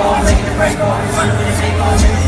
on, make it break off one minute, break on,